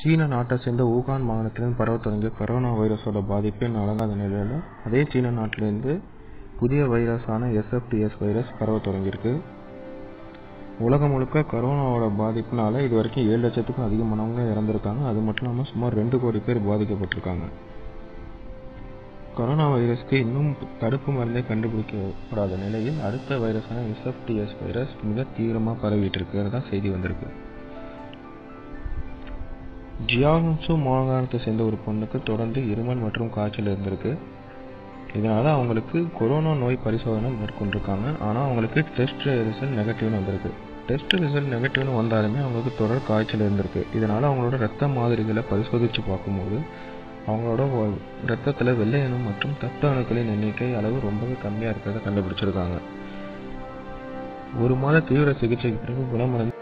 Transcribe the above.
சீன நாட்டை சேர்ந்த ஊகான் மாநிலத்திலிருந்து பரவ தொடங்கிய கரோனா வைரஸோட பாதிப்பே இன்னும் நிலையில் அதே சீன நாட்டிலேருந்து புதிய வைரஸான எஸ்எஃப்டிஎஸ் வைரஸ் பரவ தொடங்கியிருக்கு. உலகம் முழுக்க கரோனாவோட பாதிப்புனால இதுவரைக்கும் ஏழு லட்சத்துக்கும் அதிகமானவங்க இறந்துருக்காங்க. அது மட்டும் இல்லாமல் சுமார் ரெண்டு கோடி பேர் பாதிக்கப்பட்டிருக்காங்க. கொரோனா வைரஸ்க்கு இன்னும் தடுப்பு மருந்தே கண்டுபிடிக்கப்படாத நிலையில் அடுத்த வைரஸான எஸ்எஃப்டிஎஸ் வைரஸ் மிக தீவிரமாக பரவிட்டு இருக்கிறதா செய்தி வந்திருக்கு. ஜியாங்சு மாகாணத்தை சேர்ந்த ஒரு பொண்ணுக்கு தொடர்ந்து இருமல் மற்றும் காய்ச்சல் இருந்திருக்கு. இதனால் அவங்களுக்கு கொரோனா நோய் பரிசோதனை மேற்கொண்டிருக்காங்க. ஆனால் அவங்களுக்கு டெஸ்ட் ரிசல்ட் நெகட்டிவ்னு வந்திருக்கு. டெஸ்ட் ரிசல்ட் நெகட்டிவ்னு வந்தாலுமே அவங்களுக்கு தொடர் காய்ச்சல் இருந்திருக்கு. இதனால் அவங்களோட ரத்த மாதிரிகளை பரிசோதித்து பார்க்கும்போது அவங்களோட ரத்தத்தில் வெள்ளை அணு மற்றும் தத்த அணுக்களின் எண்ணிக்கை அளவு ரொம்பவே கம்மியாக இருக்கிறத கண்டுபிடிச்சிருக்காங்க. ஒரு மாத தீவிர சிகிச்சைக்கு பிறகு குணமடைந்து